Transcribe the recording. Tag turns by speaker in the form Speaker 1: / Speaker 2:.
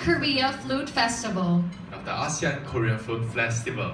Speaker 1: Korea Flute Festival.
Speaker 2: of the ASEAN Korea Food Festival.